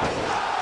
Bye.